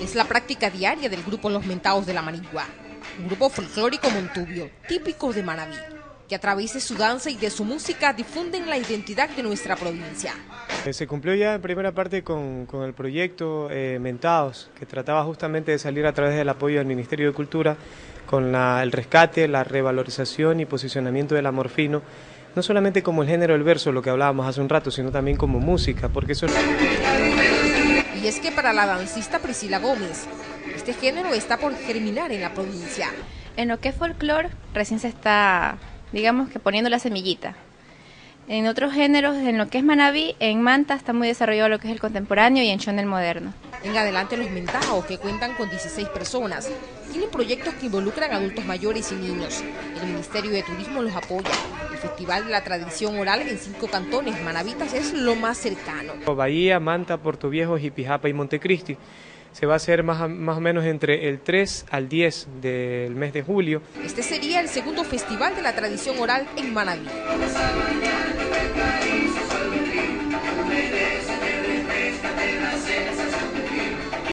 Es la práctica diaria del grupo Los Mentados de la Manigua, un grupo folclórico montubio, típico de Manabí, que a través de su danza y de su música difunden la identidad de nuestra provincia. Eh, se cumplió ya en primera parte con, el proyecto eh, Mentados, que trataba justamente de salir a través del apoyo del Ministerio de Cultura con el rescate, la revalorización y posicionamiento del amorfino, no solamente como el género del verso, lo que hablábamos hace un rato, sino también como música, porque eso... Y es que para la dancista Priscila Gómez, este género está por germinar en la provincia. En lo que es folclore, recién se está, digamos que poniendo la semillita. En otros géneros, en lo que es Manabí, en Manta está muy desarrollado lo que es el contemporáneo y en Chon el moderno. En adelante los Mentaos, que cuentan con 16 personas, tienen proyectos que involucran adultos mayores y niños. El Ministerio de Turismo los apoya. El Festival de la Tradición Oral en cinco cantones, Manavitas, es lo más cercano. Bahía, Manta, Puerto Viejo, Jipijapa y Montecristi. Se va a hacer más, más o menos entre el 3 al 10 del mes de julio. Este sería el segundo Festival de la Tradición Oral en Manaví.